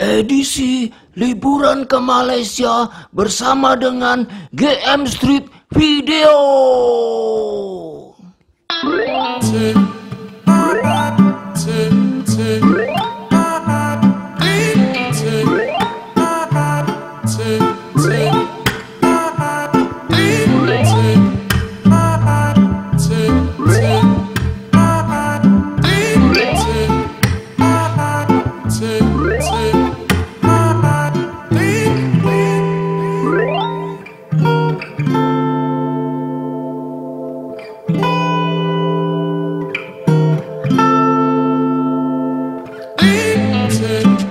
edisi liburan ke Malaysia bersama dengan GM Street Video. listen.